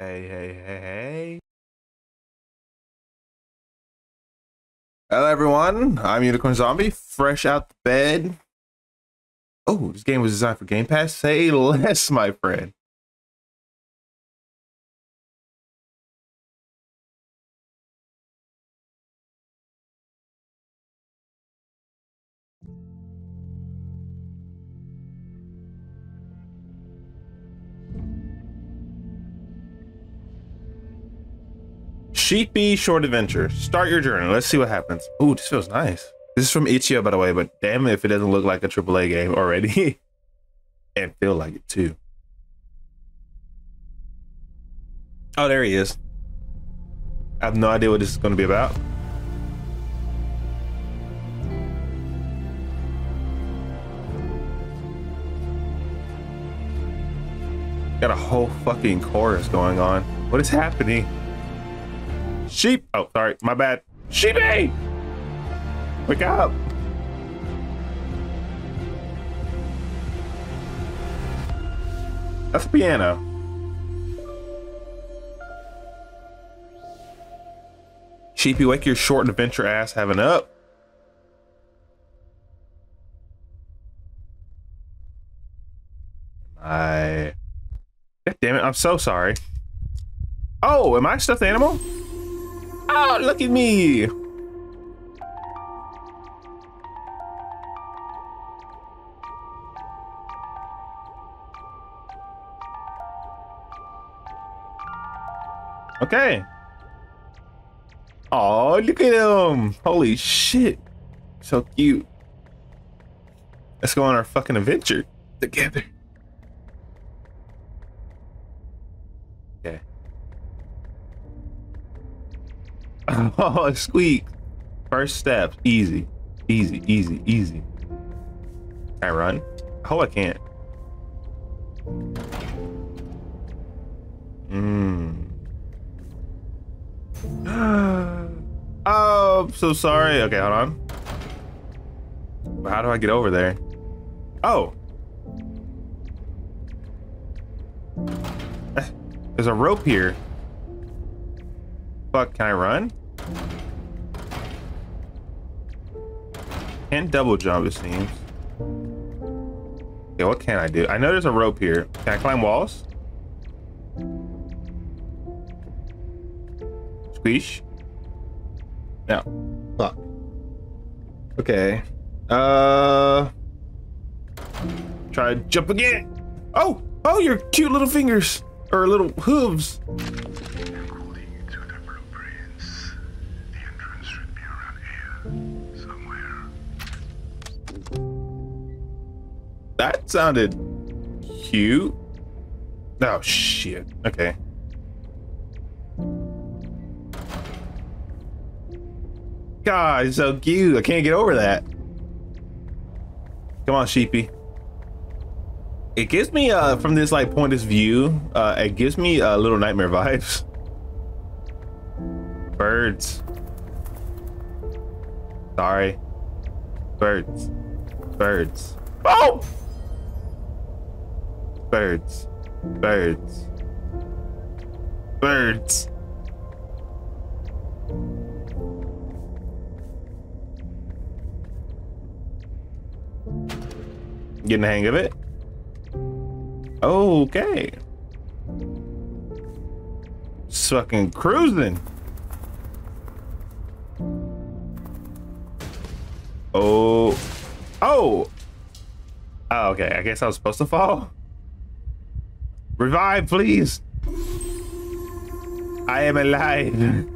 Hey, hey, hey, hey. Hello, everyone. I'm Unicorn Zombie, fresh out the bed. Oh, this game was designed for Game Pass. Say less, my friend. Sheepy Short Adventure. Start your journey. Let's see what happens. Ooh, this feels nice. This is from Itch.io, by the way, but damn it if it doesn't look like a AAA game already. and feel like it too. Oh, there he is. I have no idea what this is going to be about. Got a whole fucking chorus going on. What is happening? Sheep. Oh, sorry. My bad. Sheepy! Wake up. That's piano. Sheepy, wake your short adventure ass having up. I. God damn it! I'm so sorry. Oh, am I a stuffed animal? Oh, look at me. Okay. Oh, look at him. Holy shit. So cute. Let's go on our fucking adventure together. Okay. Oh, squeak. First step, Easy. Easy, easy, easy. Can I run? Oh, I can't. Mmm. oh, I'm so sorry. Okay, hold on. How do I get over there? Oh. Eh, there's a rope here. Fuck, can I run? Can't double jump, it seems. Okay, what can I do? I know there's a rope here. Can I climb walls? Squeeze? No. Fuck. Okay. Uh. Try to jump again. Oh! Oh, your cute little fingers. Or little hooves. That sounded cute. Oh, shit. Okay. God, so cute. I can't get over that. Come on, sheepy. It gives me, uh, from this, like, point of view, uh, it gives me, uh, little nightmare vibes. Birds. Sorry. Birds. Birds. Oh! Birds. Birds. Birds. Getting the hang of it. Okay. Just fucking cruising. Oh. Oh. Oh, okay. I guess I was supposed to fall. Revive, please. I am alive.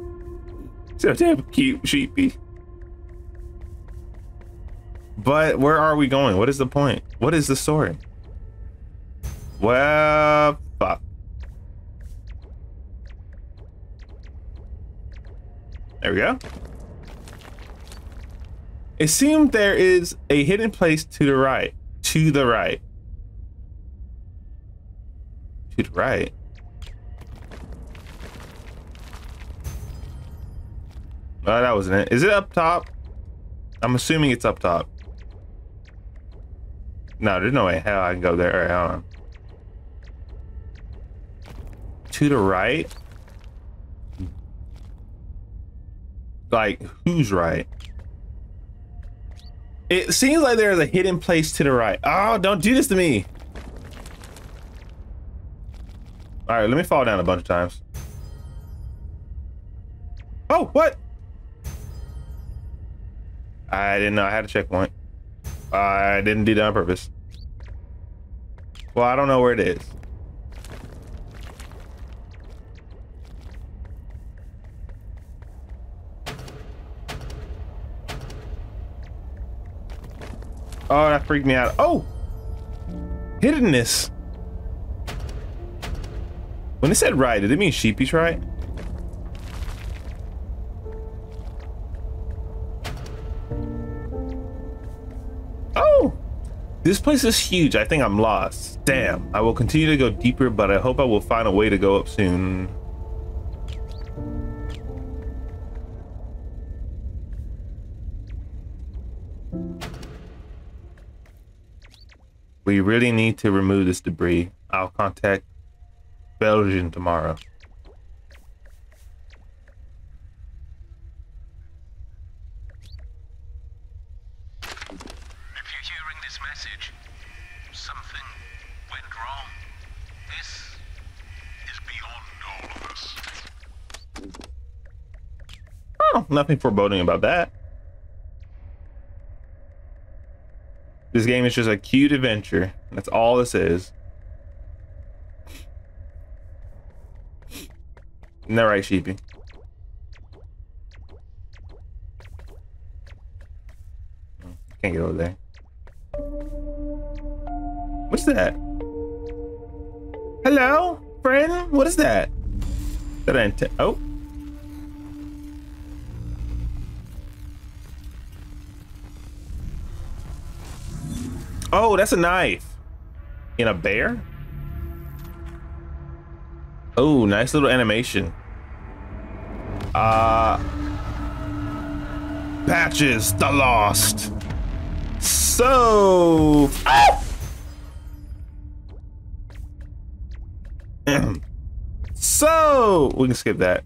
So damn cute, sheepy. But where are we going? What is the point? What is the story? Well, fuck. There we go. It seems there is a hidden place to the right. To the right to the right. Oh, that wasn't it. Is it up top? I'm assuming it's up top. No, there's no way hell I can go there. All right, hold on. To the right? Like, who's right? It seems like there's a hidden place to the right. Oh, don't do this to me. All right, let me fall down a bunch of times. Oh, what? I didn't know I had a checkpoint. I didn't do that on purpose. Well, I don't know where it is. Oh, that freaked me out. Oh! Hiddenness. When it said right, did it mean sheepish right? Oh! This place is huge. I think I'm lost. Damn. I will continue to go deeper, but I hope I will find a way to go up soon. We really need to remove this debris. I'll contact Belgium tomorrow. If you're hearing this message, something went wrong. This is beyond all of us. Oh, nothing foreboding about that. This game is just a cute adventure. That's all this is. Isn't that right, Sheepy? Can't get over there. What's that? Hello, friend? What is that? That I int- oh. Oh, that's a knife. In a bear? Oh, nice little animation. Uh Patches the Lost. So Ah! So we can skip that.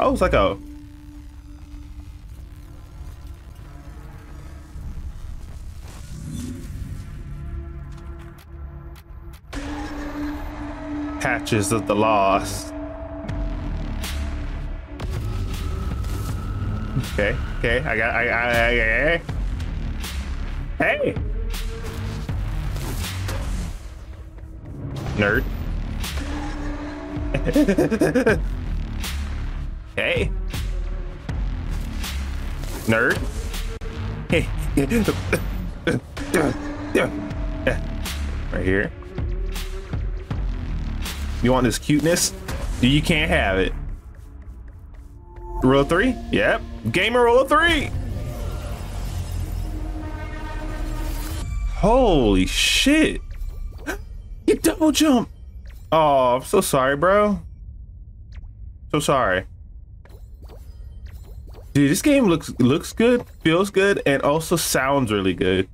Oh, it's like a patches of the lost. Okay, okay, I got, I, I, I, I hey, nerd. hey, nerd. Hey, right here. You want this cuteness? You can't have it. Roll three? Yep. Gamer roll three. Holy shit. You double jump. Oh, I'm so sorry, bro. So sorry. Dude, this game looks looks good, feels good, and also sounds really good.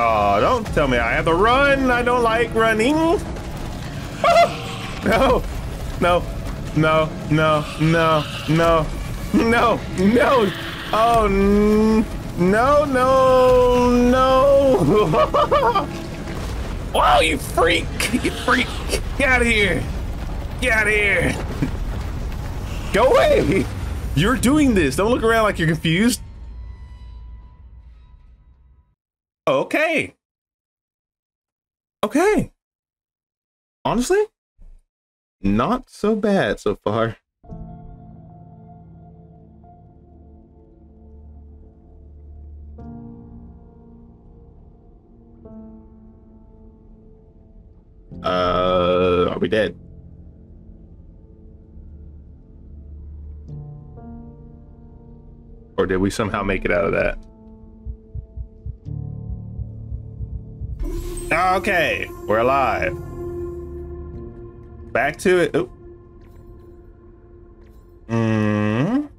Oh, don't tell me I have to run. I don't like running. no, no, no, no, no, no, no, no. Oh, no, no, no. Wow, you freak. You freak. Get out of here. Get out of here. Go away. You're doing this. Don't look around like you're confused. Okay. Okay. Honestly, not so bad so far. Uh, are we dead? Or did we somehow make it out of that? Okay, we're alive. Back to it. Mm.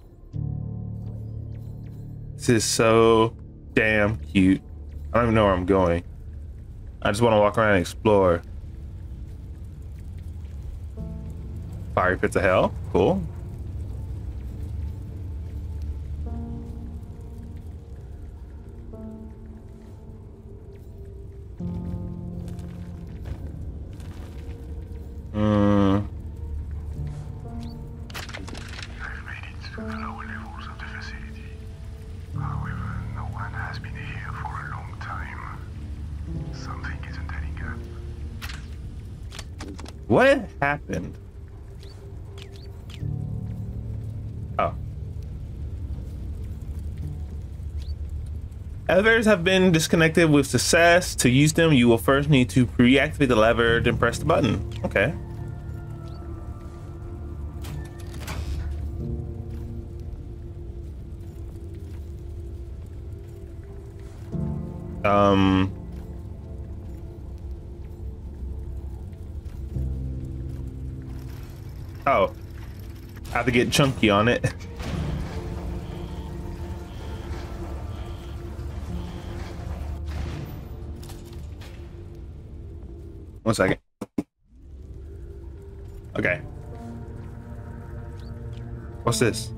This is so damn cute. I don't even know where I'm going. I just want to walk around and explore. Fire pits of hell. Cool. What happened? Oh. Elevators have been disconnected with success. To use them, you will first need to pre-activate the lever, then press the button. Okay. Um. Oh. Have to get chunky on it. One second. Okay. What's this?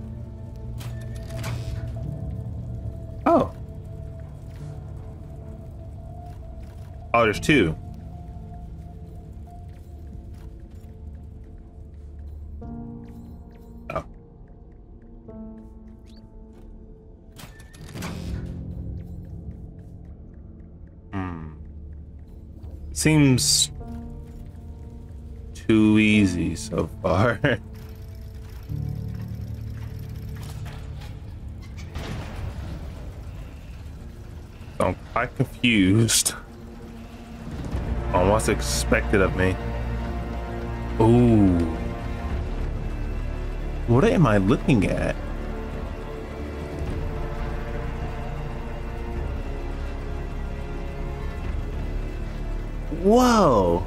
Oh. Oh, there's two. Seems too easy so far. I'm quite confused on what's expected of me. Ooh. What am I looking at? Whoa.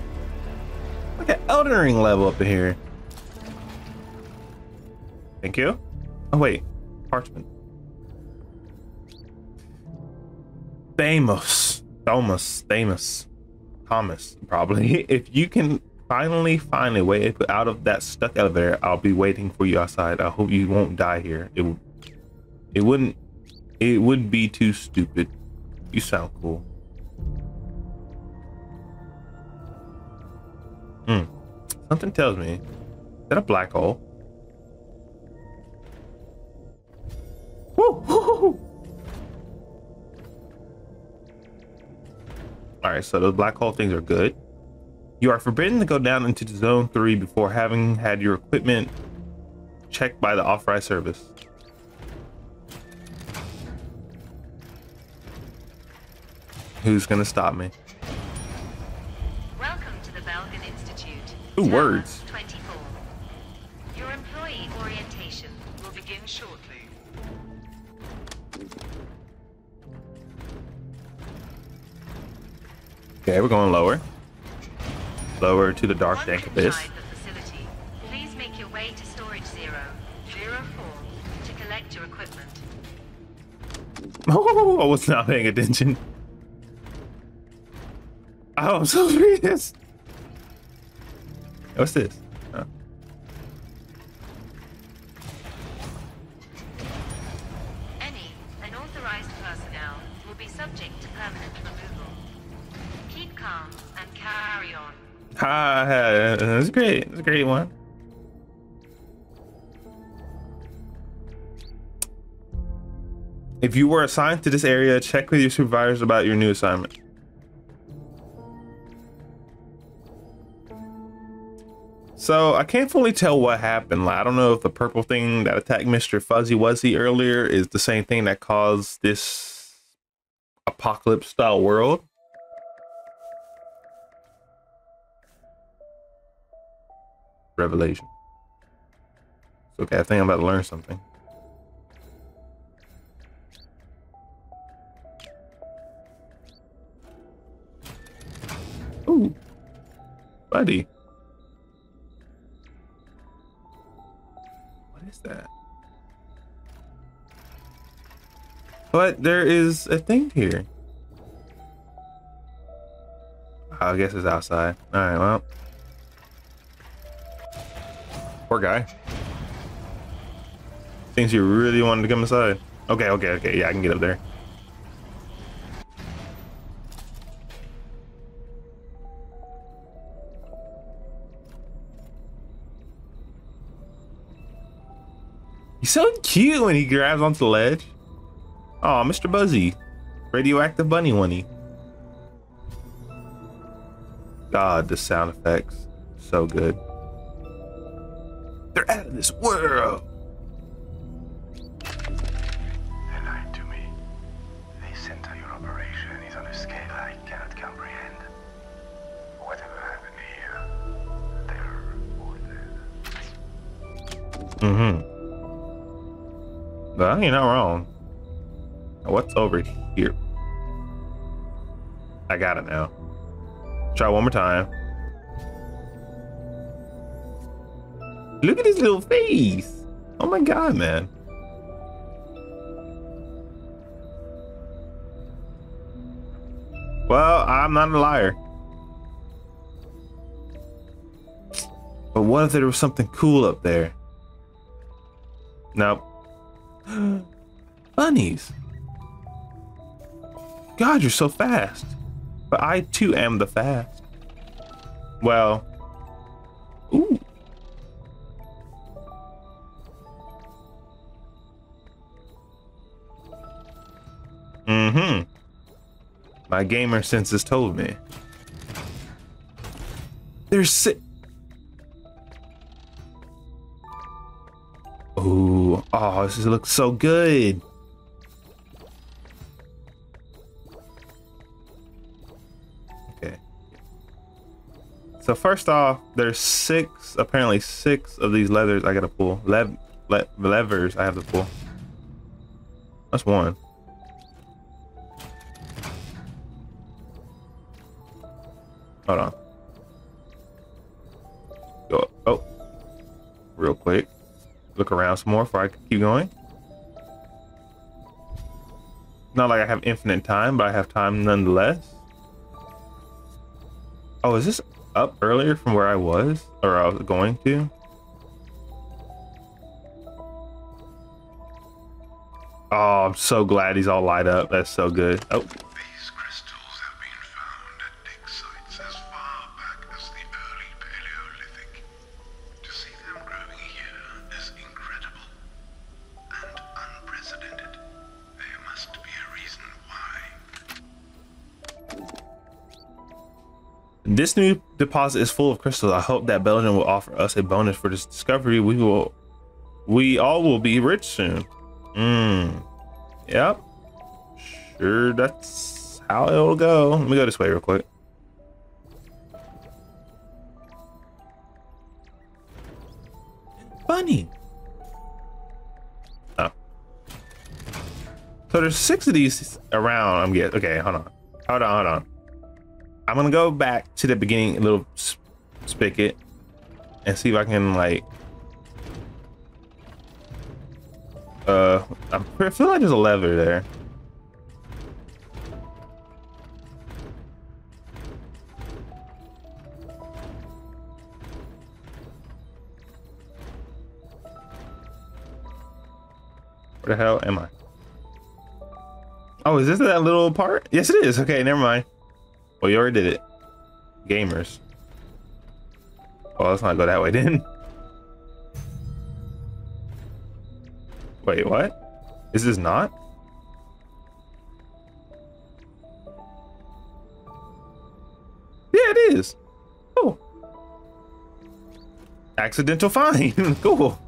Look at Elden Ring level up here. Thank you. Oh wait, parchment. Thamos. Thomas. Thamos. Thomas, probably. If you can finally find a way out of that stuck elevator, I'll be waiting for you outside. I hope you won't die here. It it wouldn't it would be too stupid. You sound cool. Hmm. Something tells me. Is that a black hole? Woo! Woo! All right, so those black hole things are good. You are forbidden to go down into zone three before having had your equipment checked by the authorized service. Who's gonna stop me? Ooh, words. 24. Your employee orientation will begin shortly. Okay, we're going lower. Lower to the dark dank abyss. inside the facility, please make your way to storage zero, zero four, to collect your equipment. Oh, I was not paying attention. Oh, I'm so serious. What's this? Oh. Any unauthorized personnel will be subject to permanent removal. Keep calm and carry on. Ah, that's great. That's a great one. If you were assigned to this area, check with your supervisors about your new assignment. So I can't fully tell what happened. Like, I don't know if the purple thing that attacked Mr. Fuzzy Wuzzy earlier is the same thing that caused this apocalypse style world. Revelation. Okay, I think I'm about to learn something. study. What But there is a thing here. I guess it's outside. All right, well. Poor guy. Thinks you really wanted to come inside. Okay, okay, okay. Yeah, I can get up there. He's so cute when he grabs onto the ledge. Oh, Mr. Buzzy. Radioactive bunny oney. God, the sound effects. So good. They're out of this world. They lied to me. The center your operation is on a scale I cannot comprehend. Whatever happened here, they're all dead. Mm-hmm. But you're not wrong. What's over here? I got it now. Try one more time. Look at his little face. Oh my god, man. Well, I'm not a liar. But what if there was something cool up there? Nope. Bunnies. God, you're so fast. But I too am the fast. Well. Ooh. Mm-hmm. My gamer senses told me. There's si- Ooh, oh, this looks so good. So first off, there's six, apparently six of these leathers I gotta pull. Lev, le- levers I have to pull. That's one. Hold on. Go. Oh, real quick. Look around some more before I keep going. Not like I have infinite time, but I have time nonetheless. Oh, is this up earlier from where I was or I was going to? Oh, I'm so glad he's all light up. That's so good. Oh, This new deposit is full of crystals. I hope that Belgium will offer us a bonus for this discovery. We will, we all will be rich soon. Hmm. Yep. Sure, that's how it'll go. Let me go this way real quick. Bunny. Oh. So there's six of these around. I'm getting. Okay, hold on. Hold on. Hold on. I'm gonna go back to the beginning, a little spigot, and see if I can like. Uh, I feel like there's a lever there. Where the hell am I? Oh, is this that little part? Yes, it is. Okay, never mind. Well, you already did it. Gamers. Well, let's not go that way then. Wait, what? Is this not? Yeah, it is. Oh. Accidental find. cool.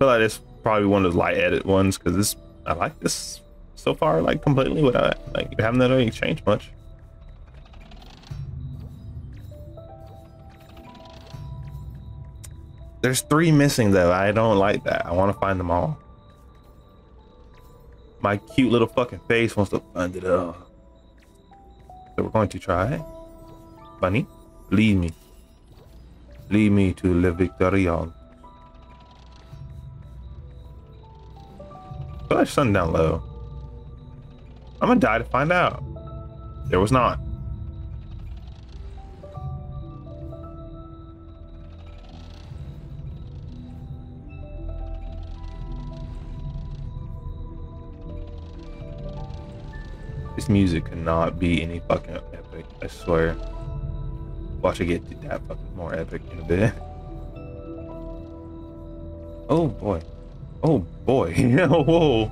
Feel like it's probably one of those light edit ones because this I like this so far like completely without like having that really changed much. There's three missing though. I don't like that. I want to find them all. My cute little fucking face wants to find it all. So we're going to try. Bunny, lead me. Lead me to Le Victorion. Feel like something down low. I'm gonna die to find out. There was not. This music cannot be any fucking epic, I swear. Watch it get that fucking more epic in a bit. Oh boy. Oh boy. Whoa.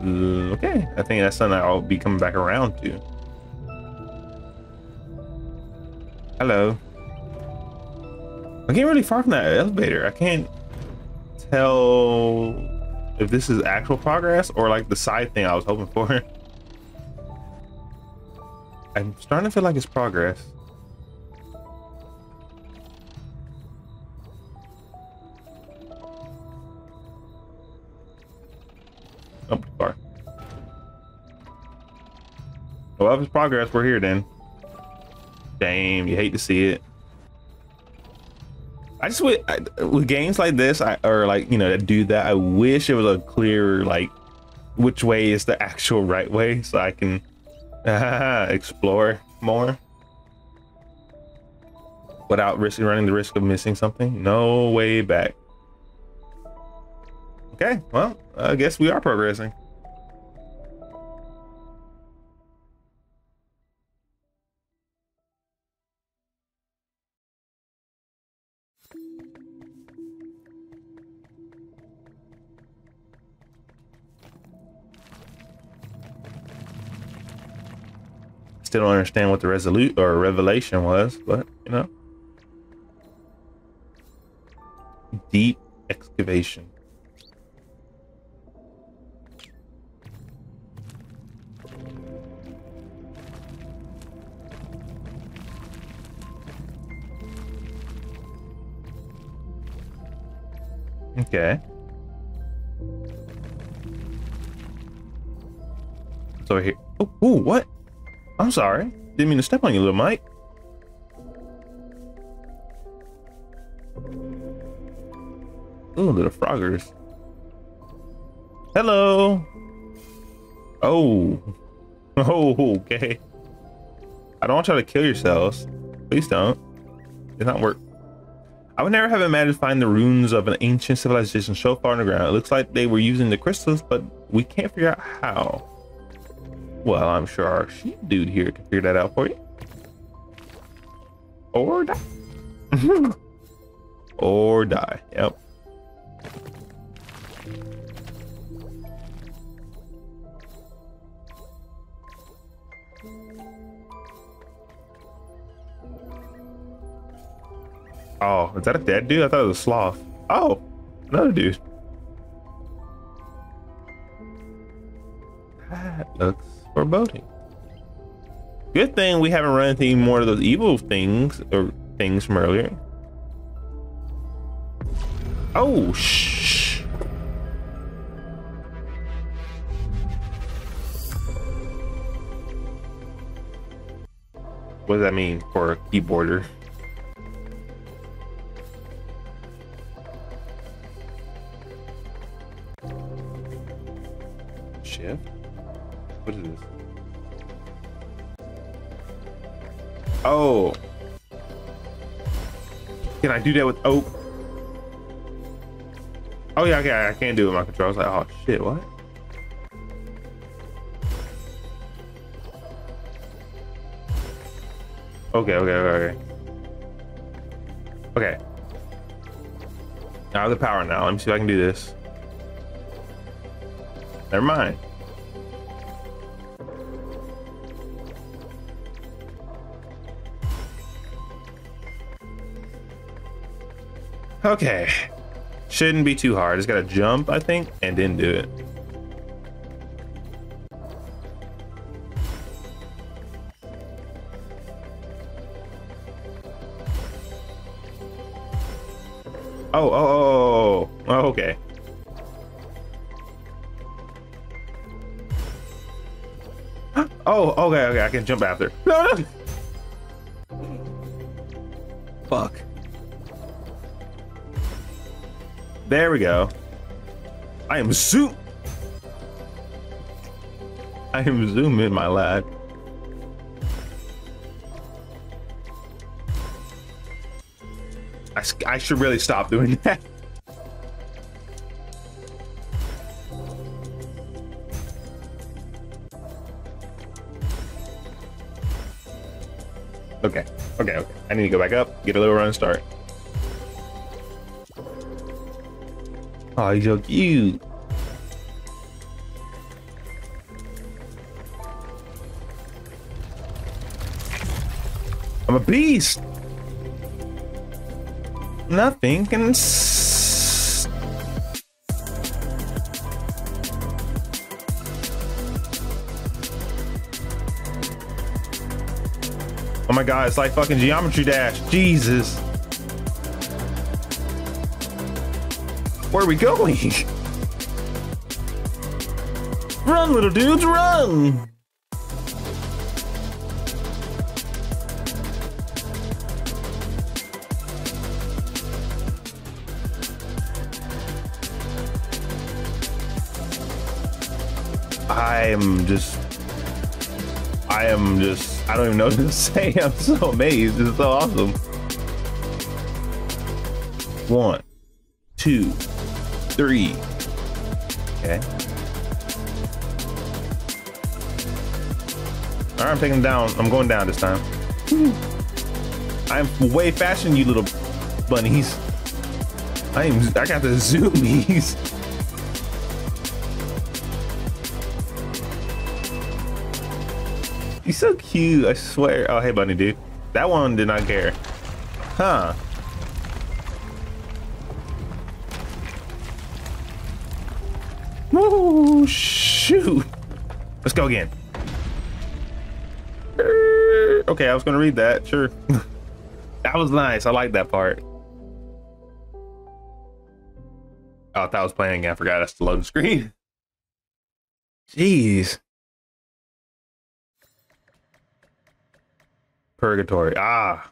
Uh, Okay, I think that's something I'll be coming back around to. Hello. I can't really far from that elevator. I can't tell if this is actual progress or like the side thing I was hoping for. I'm starting to feel like it's progress. Oh, sorry. Well, it's progress, we're here then. Damn, you hate to see it. I just with I, with games like this, I or like you know that do that. I wish it was a clear like which way is the actual right way, so I can explore more without risking running the risk of missing something. No way back. Okay, well, I guess we are progressing. Still don't understand what the resolute or revelation was, but you know. Deep excavation. Okay. So here. Oh, ooh, what? I'm sorry. Didn't mean to step on you, little Mike. Ooh, little froggers. Hello. Oh. Oh, okay. I don't want y'all to kill yourselves. Please don't. It's not work. I would never have imagined finding the ruins of an ancient civilization so far underground. It looks like they were using the crystals, but we can't figure out how. Well, I'm sure our sheep dude here can figure that out for you. Or die. or die. Yep. Oh, is that a dead dude? I thought it was a sloth. Oh, another dude. That looks foreboding. Good thing we haven't run into any more of those evil things or things from earlier. Oh, shh. What does that mean for a keyboarder? I do that with oh? Oh yeah, okay, I can't do it with my control. I was like, oh shit, what? Okay, okay, okay, okay. Okay. I have the power now. Let me see if I can do this. Never mind. Okay. Shouldn't be too hard. Just gotta jump, I think, and then do it. Oh, oh, oh, oh, oh. okay. Oh, okay, okay, I can jump after. No, no. Fuck. There we go. I am zoom. I am zooming, my lad. I should really stop doing that. Okay, okay, okay. I need to go back up, get a little run start. Ah, he's so cute. I'm a beast. Nothing can. Oh my god, it's like fucking Geometry Dash. Jesus. Where are we going? run, little dudes, run! I am just. I am just. I don't even know what to say. I'm so amazed. It's so awesome. One, two, three. Okay. All right, I'm taking down. I'm going down this time. I'm way faster than you little bunnies. I am. I got the zoomies. He's so cute, I swear. Oh, hey, bunny dude. That one did not care. Huh. Woo, shoot. Let's go again. Okay, I was gonna read that, sure. that was nice. I like that part. Oh, I thought I was playing. I forgot that's the loading screen. Jeez. Purgatory. Ah,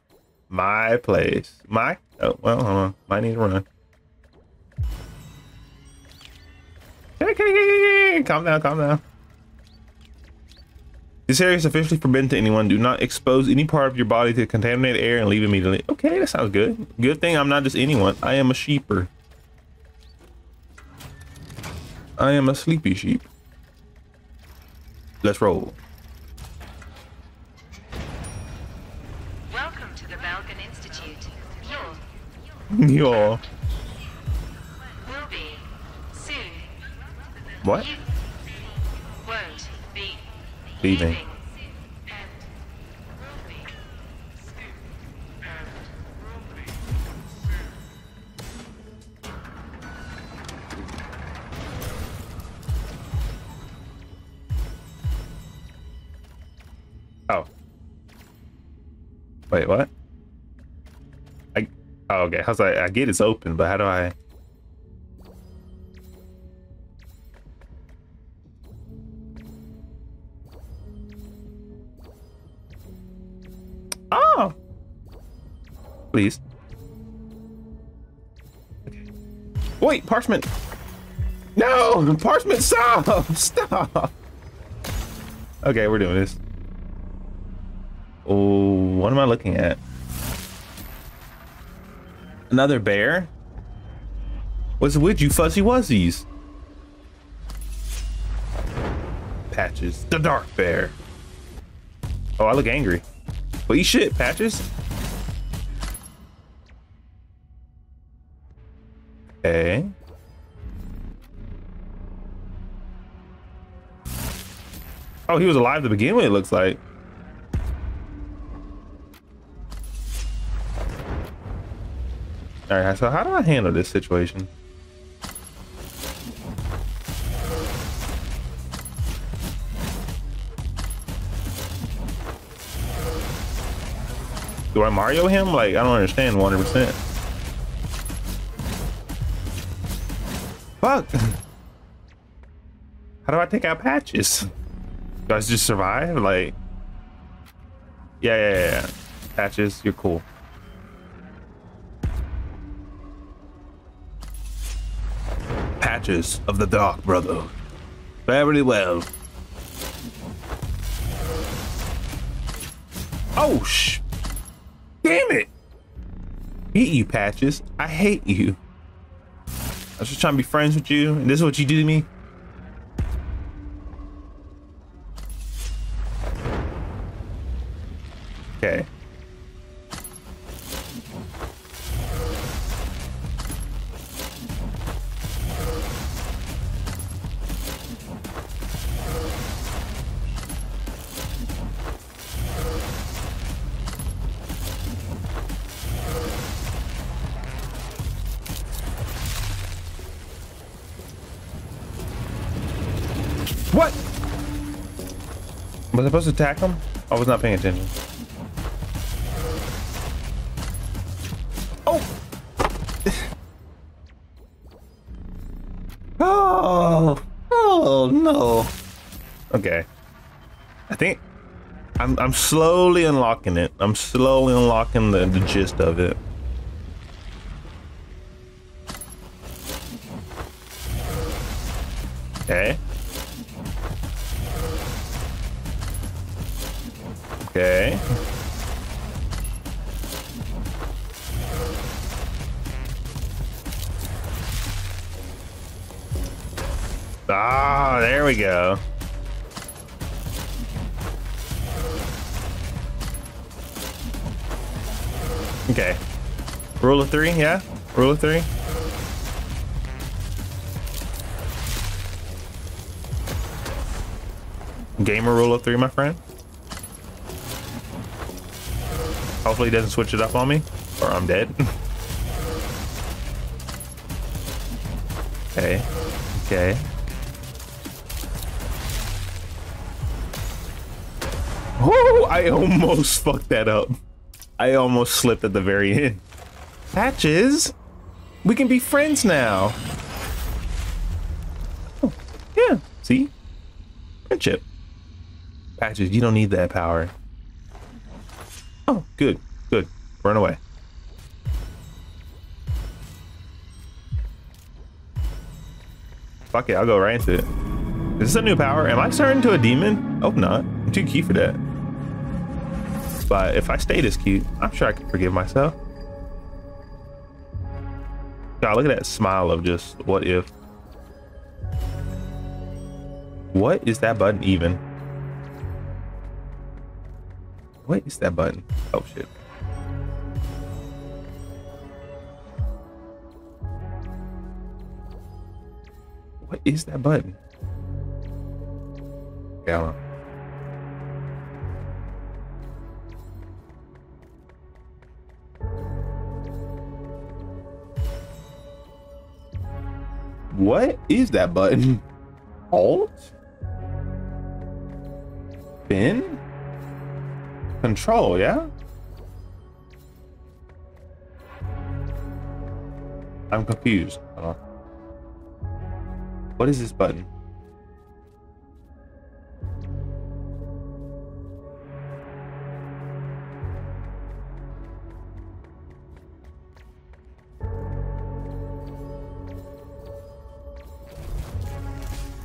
my place. My. Oh, well, hold on. Might need to run. Calm down, calm down. This area is officially forbidden to anyone. Do not expose any part of your body to contaminated air and leave immediately. Okay, that sounds good. Good thing I'm not just anyone. I am a sheeper. I am a sleepy sheep. Let's roll. Welcome to the Balkan Institute. Your Yo. What? Won't be Leaving. leaving. And will be soon. And will be Oh. Wait, what? I oh, okay. I was like, I get it's open, but how do I? Please. Okay. Wait, parchment. No, parchment. Stop! Stop. Okay, we're doing this. Oh, what am I looking at? Another bear? What's with you fuzzy wuzzies? Patches, the dark bear. Oh, I look angry. Well, you shit, Patches. Oh, he was alive to begin with, it looks like. All right, so how do I handle this situation? Do I Mario him? Like, I don't understand 100%. Fuck. How do I take out patches? Do I just survive? Like, yeah, yeah, yeah. yeah. Patches, you're cool. Patches of the Dark Brother. Very well. Oh, sh. Damn it. Hate you, Patches. I hate you. I was just trying to be friends with you, and this is what you do to me? Was I supposed to attack him? I was not paying attention. Oh! oh! Oh no! Okay. I think I'm I'm slowly unlocking it. I'm slowly unlocking the, the gist of it. Three, yeah? Rule of three? Gamer rule of three, my friend. Hopefully he doesn't switch it up on me, or I'm dead. okay. Okay. Oh, I almost fucked that up. I almost slipped at the very end. Patches, we can be friends now. Oh, yeah, see? Friendship. Patches, you don't need that power. Oh, good, good. Run away. Fuck it, I'll go right into it. Is this a new power? Am I turning into a demon? Hope not. I'm too cute for that. But if I stay this cute, I'm sure I can forgive myself. God, look at that smile of just what if. What is that button even? What is that button? Oh shit. What is that button? Yeah, What is that button? Alt? Spin? Control, yeah? I'm confused. What is this button?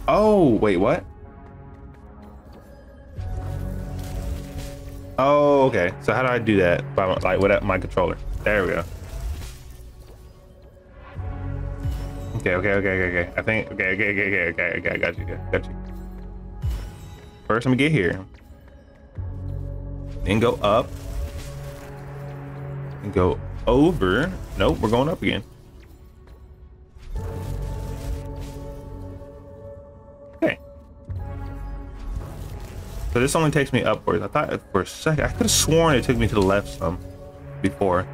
Oh, wait, what? Oh, okay. So how do I do that? By my, like without my controller. There we go. Okay, okay, okay, okay, okay. I think okay, okay, okay, okay, okay, okay. I got you, got you. First, let me get here. Then go up. And go over. Nope, we're going up again. So this only takes me upwards. I thought for a second, I could have sworn it took me to the left some before.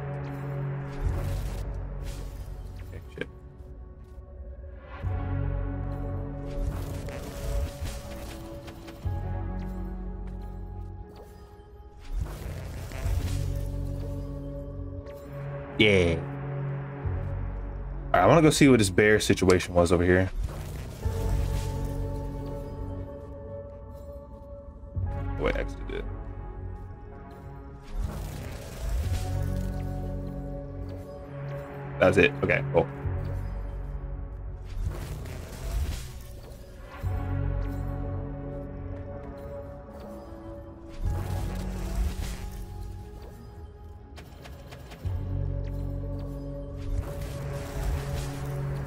Yeah. All I want to go see what this bear situation was over here. That's it. Okay, cool.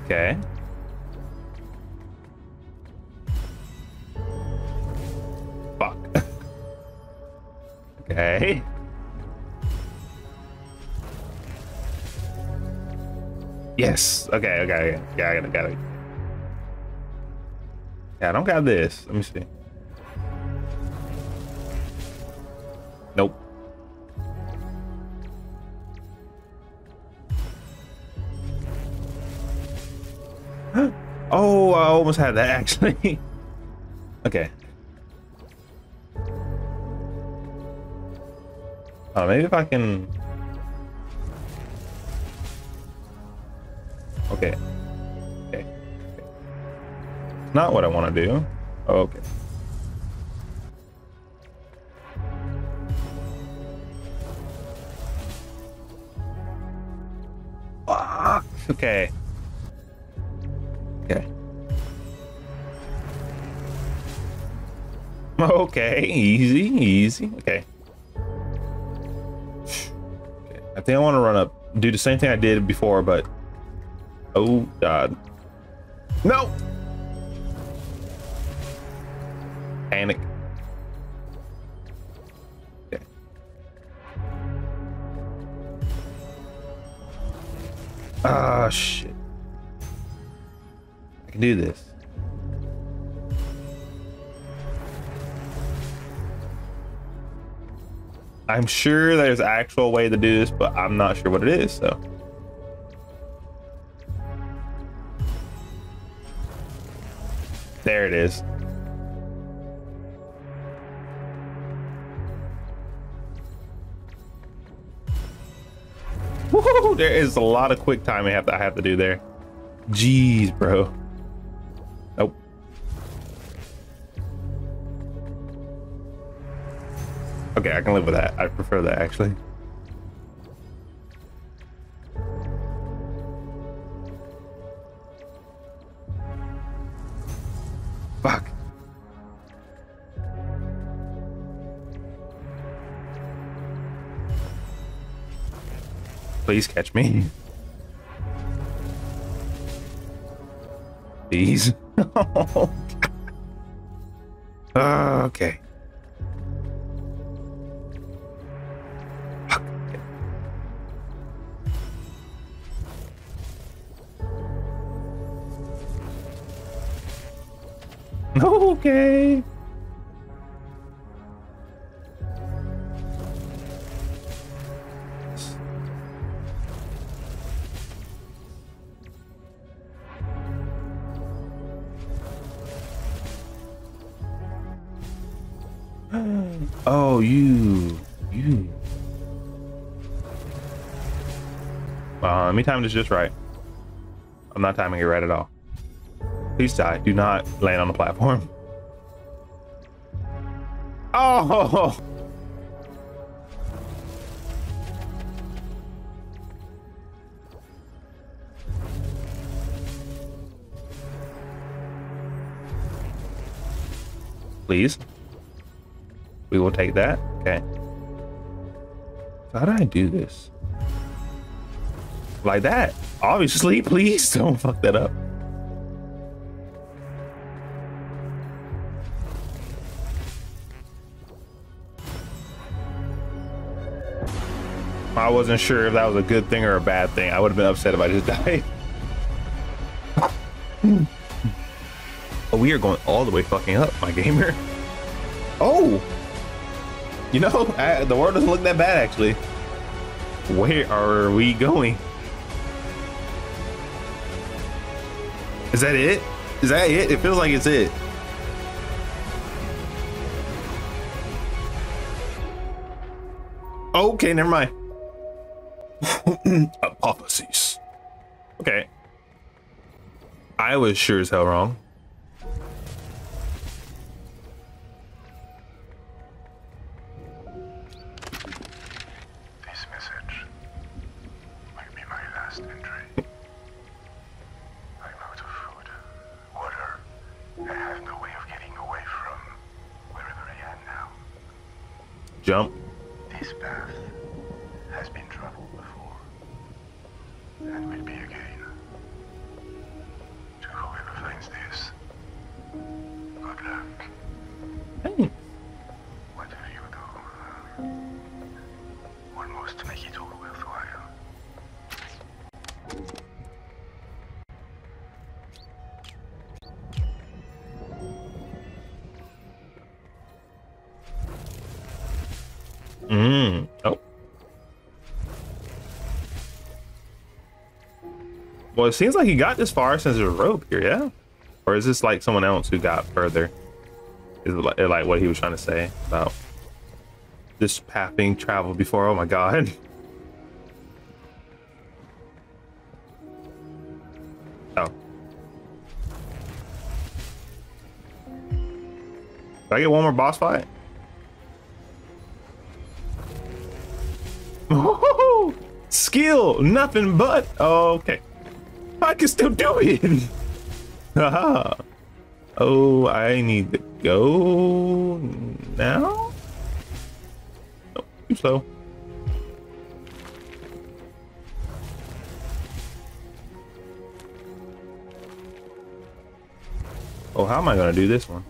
Okay. Okay, okay. Yeah, I got it, got it. Yeah, I don't got this. Let me see. Nope. oh, I almost had that actually. okay. Uh, maybe if I can. Okay. Okay. Not what I want to do. Okay. Fuck. Okay. Okay. Okay, easy, easy. Okay. Okay. I think I want to run up, do the same thing I did before, but oh god, no! Panic. Okay. Ah, shit. I can do this. I'm sure there's actual way to do this, but I'm not sure what it is, so. There it is. Woo, there is a lot of quick time I have to I have to do there. Jeez, bro. Nope. Okay, I can live with that. I prefer that actually. Please catch me. Please. Ah, okay. Let me time this just right. I'm not timing it right at all. Please die. Do not land on the platform. Oh! Please. We will take that. Okay. How do I do this? Like that. Obviously, please don't fuck that up. I wasn't sure if that was a good thing or a bad thing. I would have been upset if I just died. oh, we are going all the way fucking up, my gamer. Oh! You know, I, the world doesn't look that bad, actually. Where are we going? Is that it? Is that it? It feels like it's it. Okay, never mind. Apotheoses. Okay. I was sure as hell wrong. Well, it seems like he got this far since there's a rope here, yeah? Or is this like someone else who got further? Is it like, like what he was trying to say about this path being traveled before? Oh my god. Oh. Did I get one more boss fight? Skill, nothing but. Okay. I can still do it. Haha. oh, I need to go now? Too slow. Oh, how am I going to do this one?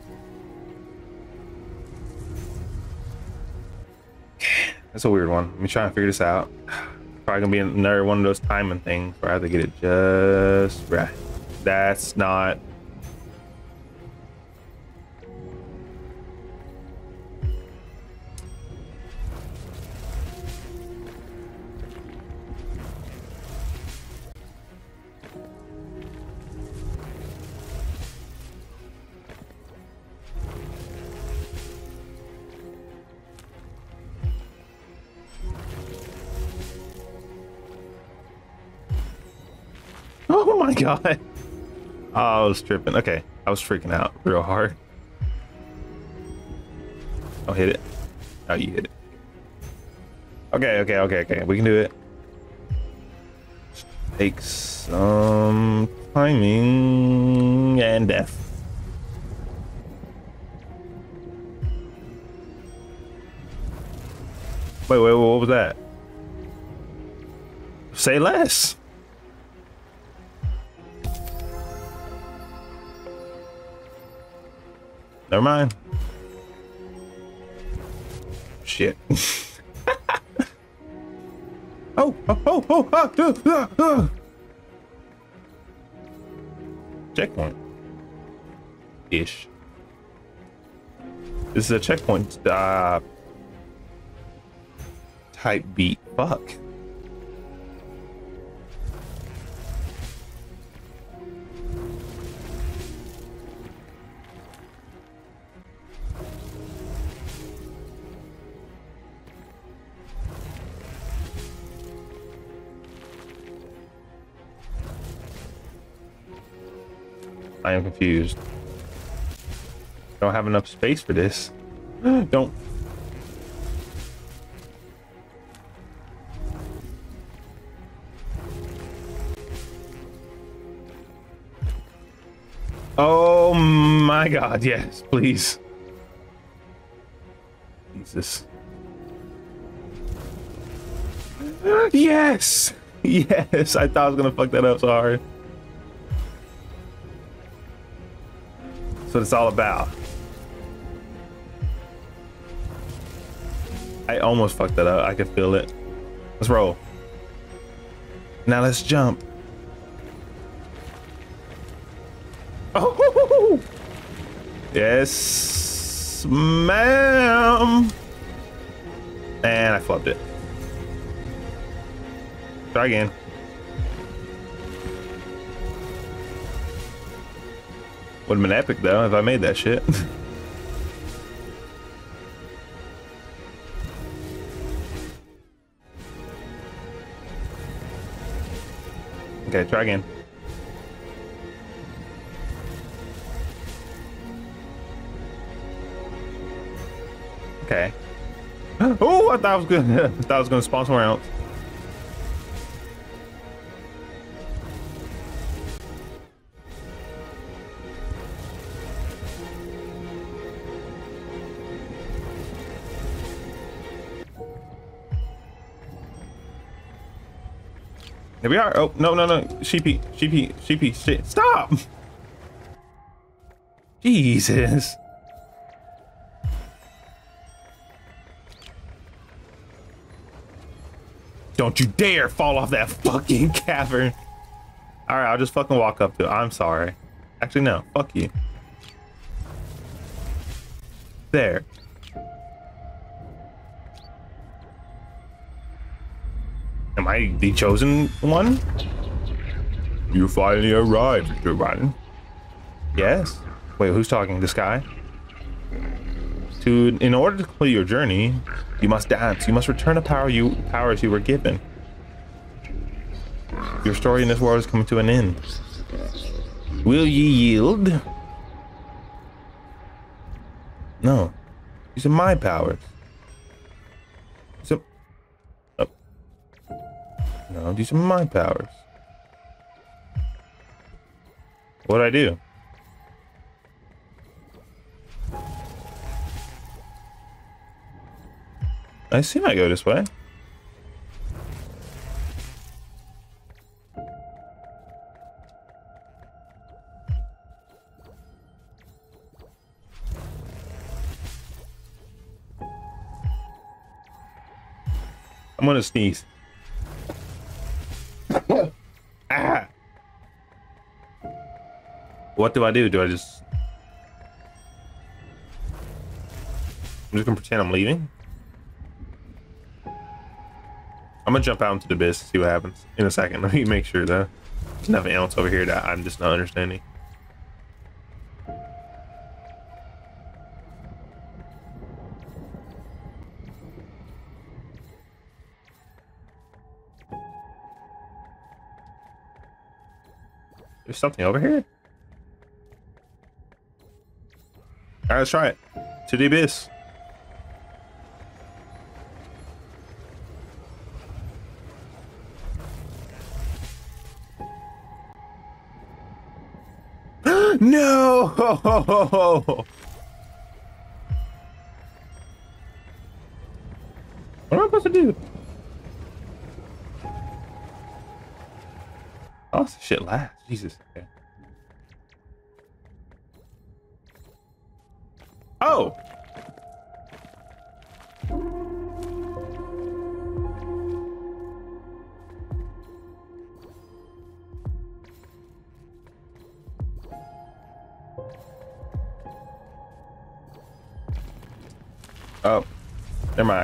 That's a weird one. Let me try and figure this out. Probably gonna be another one of those timing things where I have to get it just right. That's not. God. Oh, I was tripping. Okay, I was freaking out real hard. Oh, hit it. Oh, you hit it. Okay, okay, okay, okay. We can do it. Takes some timing and death. Wait, wait, what was that? Say less. Never mind. Shit. oh, oh, oh, oh, ah, ah, ah, ah. Checkpoint. Ish. This is a checkpoint uh, type beat. Fuck. Am confused. Don't have enough space for this. Don't. Oh my god, yes, please. Jesus. Yes! Yes! I thought I was gonna fuck that up so what it's all about. I almost fucked that up. I can feel it. Let's roll. Now let's jump. Oh, yes, ma'am. And I flubbed it. Try again. Would've been epic though if I made that shit. okay, try again. Okay. Oh, I thought I was gonna I thought I was gonna spawn somewhere else. Here we are. Oh, no, no, no. Sheepy, sheepy, sheepy, shit. Stop! Jesus. Don't you dare fall off that fucking cavern. All right, I'll just fucking walk up to it. I'm sorry. Actually, no. Fuck you. There. I the chosen one? You finally arrived, Duran. Yes. Wait, who's talking? This guy? To in order to complete your journey, you must dance. You must return the power you powers you were given. Your story in this world is coming to an end. Will ye yield? No. These are my powers. No, these are my powers. What'd I do? I assume I go this way. I'm gonna sneeze. What do I do? Do I just... I'm just gonna pretend I'm leaving? I'm gonna jump out into the abyss, see what happens in a second. Let me make sure that there's nothing else over here that I'm just not understanding. There's something over here? Alright, let's try it. To the abyss. no! What am I supposed to do? Oh, shit last. Jesus. Okay.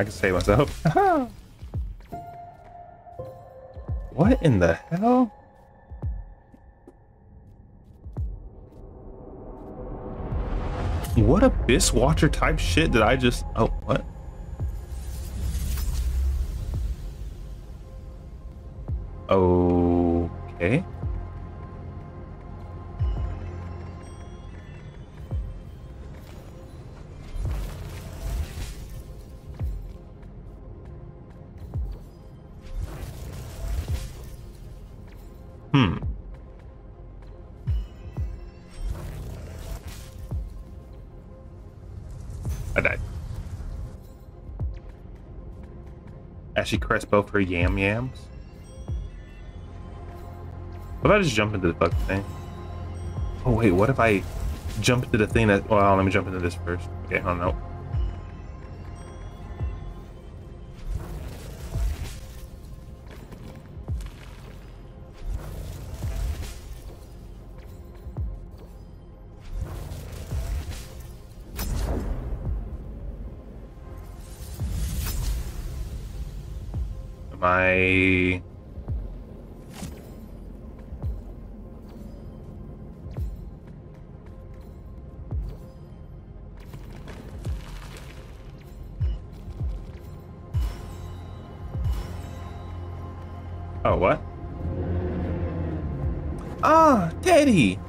I can save myself. what in the hell? What abyss watcher type shit did I just? Oh, As she caressed both her yam yams. What if I just jump into the fucking thing? Oh wait, what if I jump into the thing that well let me jump into this first. Okay, don't know. Oh, what? Ah, Teddy.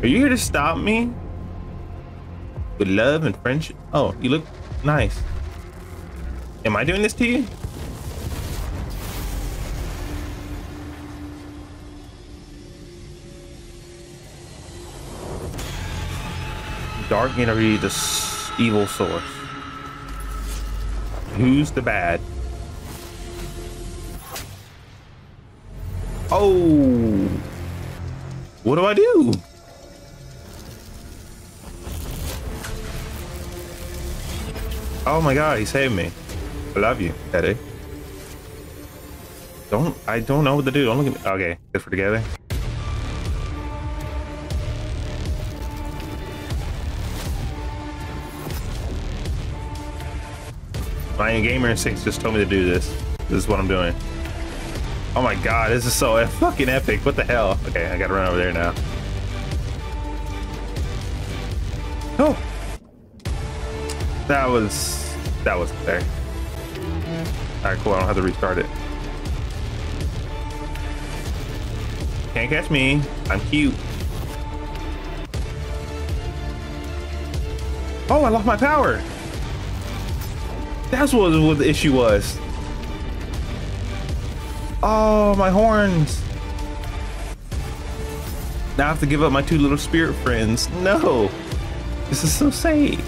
Are you here to stop me? with love and friendship. Oh, you look nice. Am I doing this to you? Dark energy, the evil source. Who's the bad? Oh, what do I do? Oh my god, he saved me. I love you, Eddie. Don't I don't know what to do. Don't look at me. Okay, good for together. My gamer instincts just told me to do this. This is what I'm doing. Oh my god, this is so fucking epic. What the hell? Okay, I gotta run over there now. Oh! That was... That was there. Alright, cool. I don't have to restart it. Can't catch me. I'm cute. Oh, I lost my power. That's what, what the issue was. Oh, my horns. Now I have to give up my two little spirit friends. No. This is so sad.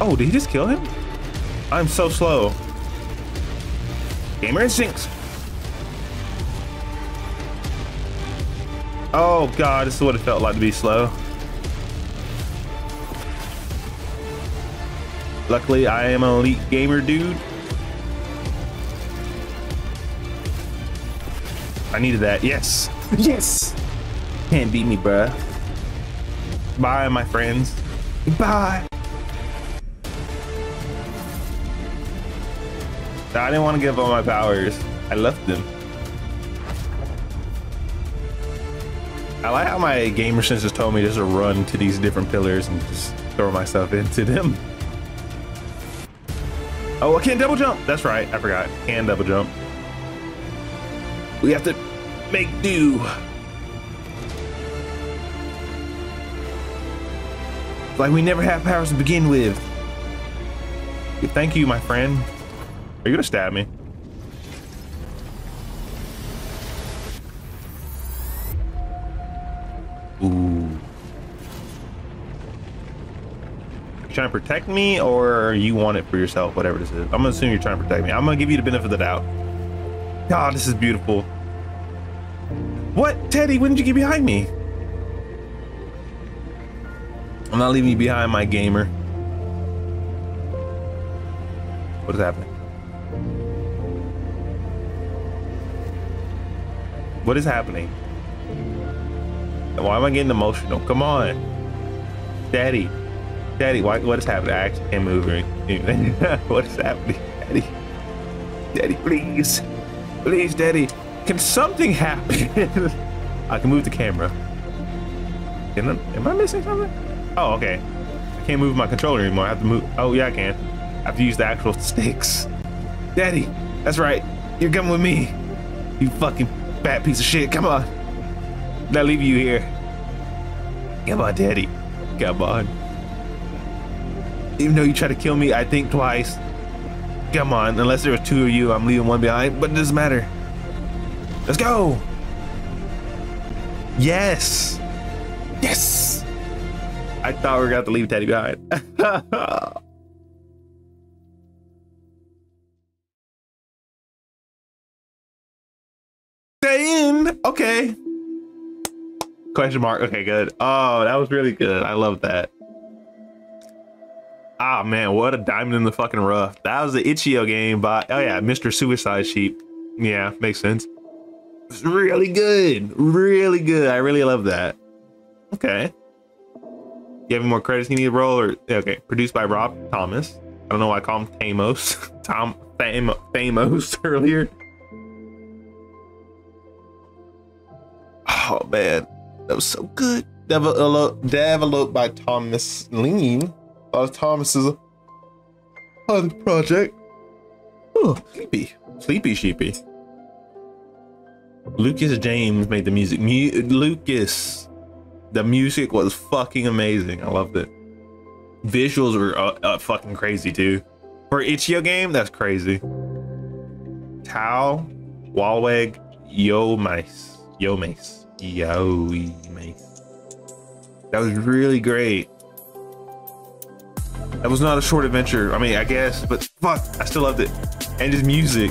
Oh, did he just kill him? I'm so slow. Gamer instincts. Oh god, this is what it felt like to be slow. Luckily, I am an elite gamer dude. I needed that. Yes. Yes. Can't beat me, bruh. Bye, my friends. Bye. I didn't want to give up my powers. I left them. I like how my gamer sense just told me just to run to these different pillars and just throw myself into them. Oh, I can't double jump. That's right. I forgot. Can double jump. We have to make do. Like we never have powers to begin with. Thank you, my friend. Are you gonna stab me? Trying to protect me or you want it for yourself, whatever this is. I'm gonna assume you're trying to protect me. I'm gonna give you the benefit of the doubt. God, this is beautiful. What? Teddy, when did you get behind me? I'm not leaving you behind, my gamer. What is happening? What is happening? Why am I getting emotional? Come on. Daddy. Daddy, why, what is happening? I actually can't move anything. what is happening? Daddy. Daddy, please. Please, Daddy. Can something happen? I can move the camera. Can I, am I missing something? Oh, okay. I can't move my controller anymore. I have to move. Oh, yeah, I can. I have to use the actual sticks. Daddy, that's right. You're coming with me. You fucking fat piece of shit. Come on. Not leave you here. Come on, Daddy. Come on. Even though you try to kill me, I think twice. Come on, unless there were two of you, I'm leaving one behind, but it doesn't matter. Let's go. Yes. Yes. I thought we were going to leave Teddy behind. Stay in. Okay. Question mark. Okay, good. Oh, that was really good. I love that. Ah man, what a diamond in the fucking rough. That was the Itch.io game by oh yeah, Mr. Suicide Sheep. Yeah, makes sense. It's really good. Really good. I really love that. Okay. You have any more credits you need to roll or okay, produced by Rob Thomas. I don't know why I call him Tamos. Tom Fam Famos earlier. Oh man, that was so good. Developed, developed by Thomas Lean. A lot of Thomas's on project. Oh, sleepy, sleepy sheepy. Lucas James made the music. Mu- Lucas, the music was fucking amazing. I loved it. Visuals were uh, uh, fucking crazy too. For Itch.io game, that's crazy. Tau, Walweg, Yo Mace, Yo Mace, Yo Mace. That was really great. That was not a short adventure. I mean, I guess, but fuck, I still loved it. And his music.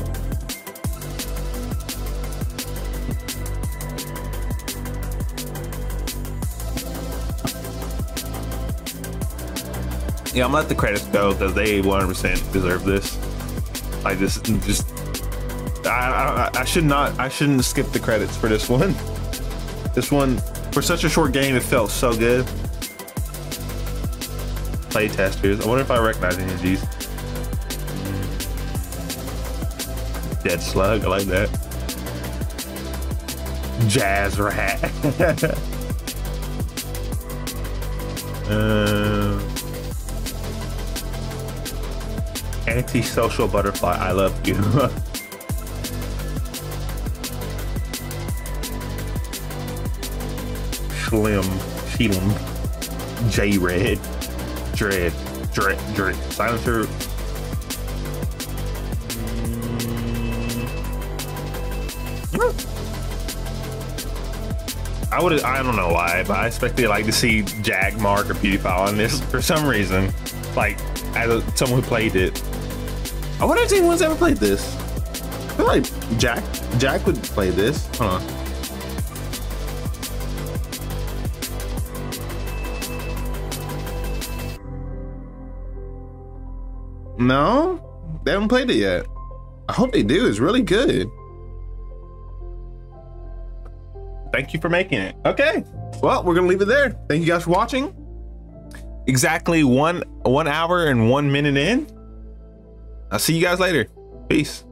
Yeah, I'm gonna let the credits go because they 100% deserve this. Like this, just I, I I should not I shouldn't skip the credits for this one. This one for such a short game, it felt so good. Play testers. I wonder if I recognize any of these. Dead slug. I like that. Jazz rat. uh, antisocial butterfly. I love you. Slim, Shelim, J Red, Dread, Dread, Dread, Silencer. I would I don't know why, but I expected like to see Jack, Mark, or PewDiePie on this for some reason. Like as a, someone who played it. I wonder if anyone's ever played this. I feel like Jack Jack would play this. Hold on. No, they haven't played it yet. I hope they do. It's really good. Thank you for making it. Okay. Well, we're gonna leave it there. Thank you guys for watching. Exactly one one hour and one minute in. I'll see you guys later. Peace.